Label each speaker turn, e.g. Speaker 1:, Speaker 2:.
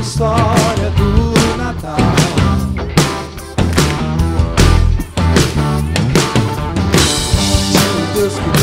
Speaker 1: história do Natal. Deus que